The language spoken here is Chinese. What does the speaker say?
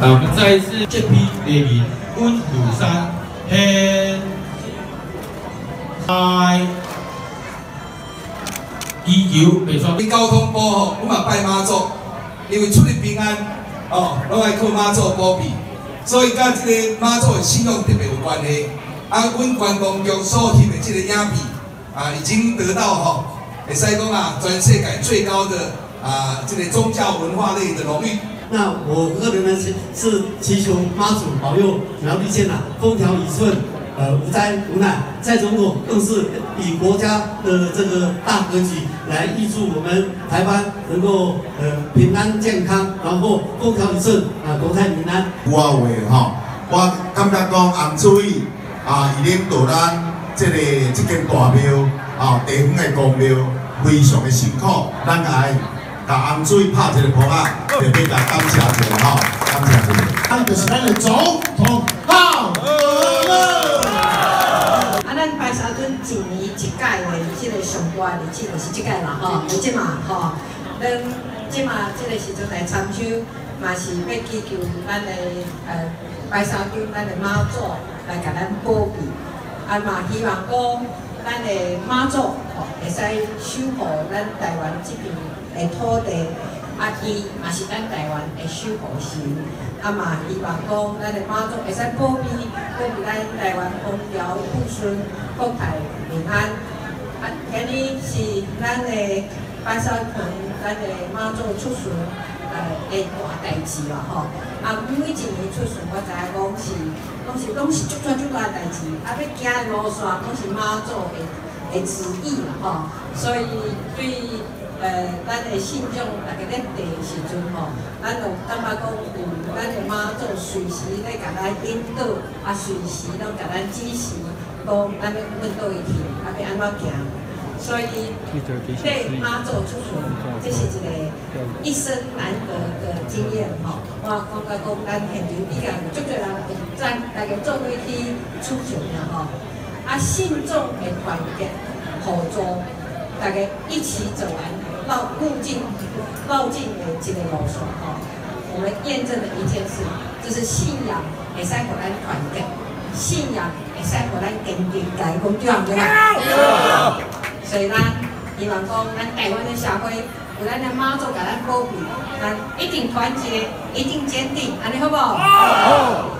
那我们再一次这批列名温鲁山嘿，拜，祈求北双。交通部吼，我嘛拜妈祖，因为出入平安哦，拢爱靠妈祖保庇，所以甲这个妈祖的信用特别有关系。啊，阮观光局所提的这个影片啊，已经得到吼，会使讲啊，全世界最高的啊，这个宗教文化类的荣誉。那我个人呢是是祈求妈祖保佑苗栗县啊风调雨顺，呃无灾无难。蔡总统更是以国家的这个大格局来预祝我们台湾能够呃平安健康，然后风调雨顺啊国泰民安。我话吼，我感觉讲红水啊，伊领导咱这个这间大庙啊，地方的公庙非常的辛苦，咱来。甲洪水拍一个波啊，特别甲感谢一下吼，感谢一下。咱就是咱的总统好乐。啊，咱白沙屯一年一届的即个上关日子就是即届啦吼，有即嘛吼，咱即嘛即个时阵来参选，嘛是要祈求咱的呃白沙屯咱的妈祖来甲咱保庇，啊嘛希望讲咱的妈祖吼会使守护咱台湾这边。的土地，啊，伊嘛是咱台湾的守护神，啊嘛希望讲咱的妈祖会使保庇，保庇咱台湾风调雨顺，国泰民安。啊，今日是咱的拜山屯，咱的妈祖出巡，呃，的大代志啦吼。啊，每一年出巡，我知影讲是，拢是拢是足大足大代志，啊，要行的路线拢是妈祖的的旨意啦吼。所以对。呃，咱的信众大家咧地时阵吼，咱就感觉讲有咱的妈祖随时咧甲咱引导，啊随时拢甲咱指示，讲咱要问倒位去，啊要安怎行。所以，对他做出巡，这是一个一生难得的经验吼。我感觉讲咱现场比较足多人会赞，大家做位去出巡啦吼。啊，信众的团结合作，大家一起走完。绕路径，绕径的这个路线吼，我们验证了一件事，就是信仰会使互咱团结，信仰会使互咱坚定家公对唔对啊？所以咱希望讲，咱台湾的社会有咱的妈祖甲咱保庇，咱一定团结，一定坚定，安尼好不好？好。